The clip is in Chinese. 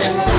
上面